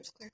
was clear.